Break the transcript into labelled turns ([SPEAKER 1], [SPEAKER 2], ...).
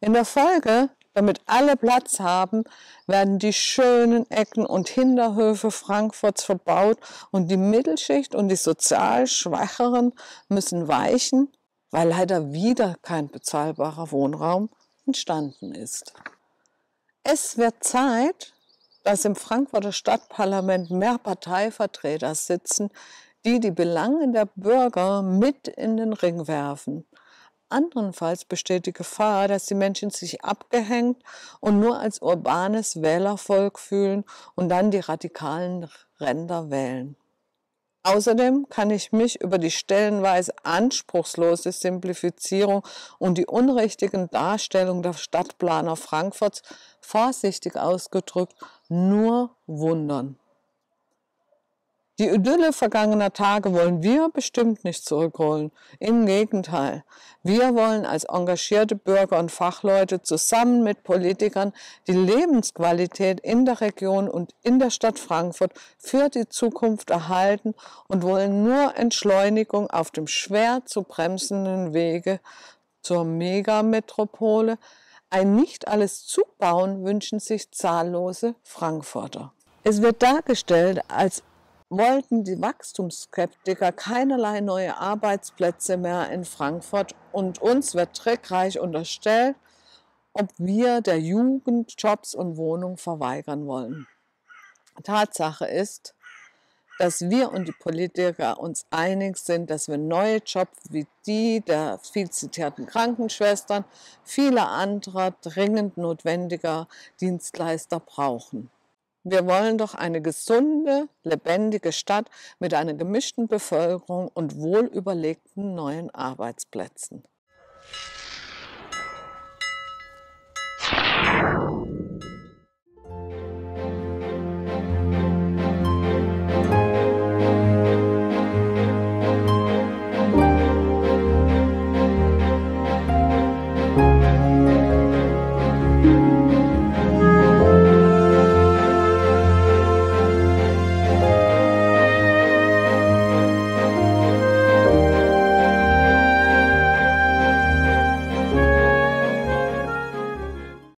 [SPEAKER 1] In der Folge, damit alle Platz haben, werden die schönen Ecken und Hinterhöfe Frankfurts verbaut und die Mittelschicht und die sozial Schwächeren müssen weichen, weil leider wieder kein bezahlbarer Wohnraum entstanden ist. Es wird Zeit, dass im Frankfurter Stadtparlament mehr Parteivertreter sitzen, die die Belange der Bürger mit in den Ring werfen. Andernfalls besteht die Gefahr, dass die Menschen sich abgehängt und nur als urbanes Wählervolk fühlen und dann die radikalen Ränder wählen. Außerdem kann ich mich über die stellenweise anspruchslose Simplifizierung und die unrichtigen Darstellungen der Stadtplaner Frankfurts vorsichtig ausgedrückt nur wundern. Die Idylle vergangener Tage wollen wir bestimmt nicht zurückholen. Im Gegenteil. Wir wollen als engagierte Bürger und Fachleute zusammen mit Politikern die Lebensqualität in der Region und in der Stadt Frankfurt für die Zukunft erhalten und wollen nur Entschleunigung auf dem schwer zu bremsenden Wege zur Megametropole. Ein nicht alles zubauen wünschen sich zahllose Frankfurter. Es wird dargestellt, als wollten die Wachstumsskeptiker keinerlei neue Arbeitsplätze mehr in Frankfurt und uns wird trickreich unterstellt, ob wir der Jugend Jobs und Wohnungen verweigern wollen. Tatsache ist, dass wir und die Politiker uns einig sind, dass wir neue Jobs wie die der viel zitierten Krankenschwestern, vieler anderer dringend notwendiger Dienstleister brauchen. Wir wollen doch eine gesunde, lebendige Stadt mit einer gemischten Bevölkerung und wohlüberlegten neuen Arbeitsplätzen.